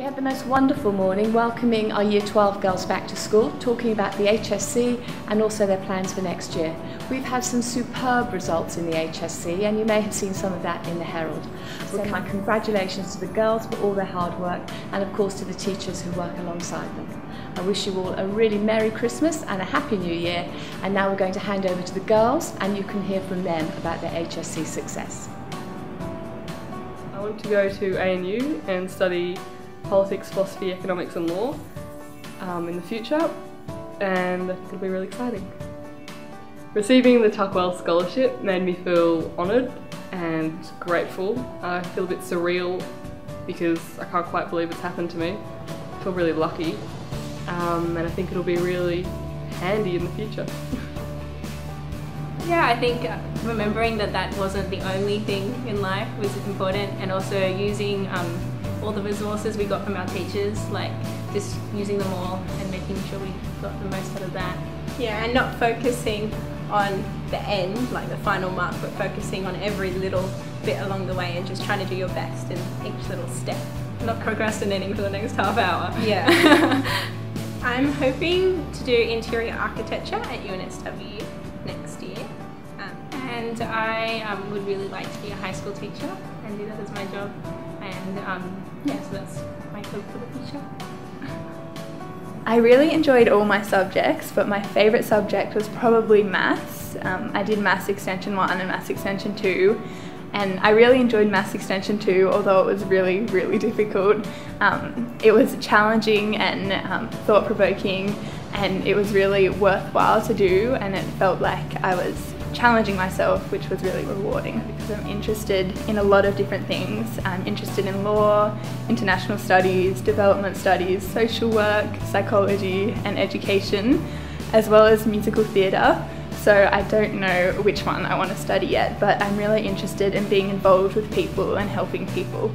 We had the most wonderful morning welcoming our Year 12 girls back to school, talking about the HSC and also their plans for next year. We've had some superb results in the HSC and you may have seen some of that in the Herald. So my congratulations to the girls for all their hard work and of course to the teachers who work alongside them. I wish you all a really Merry Christmas and a Happy New Year and now we're going to hand over to the girls and you can hear from them about their HSC success. I want to go to ANU and study politics, philosophy, economics and law um, in the future and I think it'll be really exciting. Receiving the Tuckwell Scholarship made me feel honoured and grateful. I feel a bit surreal because I can't quite believe it's happened to me. I feel really lucky um, and I think it'll be really handy in the future. yeah, I think remembering that that wasn't the only thing in life was important and also using um, all the resources we got from our teachers, like just using them all and making sure we got the most out of that. Yeah, and not focusing on the end, like the final mark, but focusing on every little bit along the way and just trying to do your best in each little step. Not procrastinating for the next half hour. Yeah. I'm hoping to do interior architecture at UNSW next year. Um, and I um, would really like to be a high school teacher and do that as my job. Um, yeah, so that's my hope for the future. I really enjoyed all my subjects, but my favourite subject was probably maths. Um, I did maths extension 1 and maths extension 2 and I really enjoyed maths extension 2 although it was really really difficult. Um, it was challenging and um, thought provoking and it was really worthwhile to do and it felt like I was challenging myself, which was really rewarding because I'm interested in a lot of different things. I'm interested in law, international studies, development studies, social work, psychology, and education, as well as musical theatre. So I don't know which one I want to study yet, but I'm really interested in being involved with people and helping people.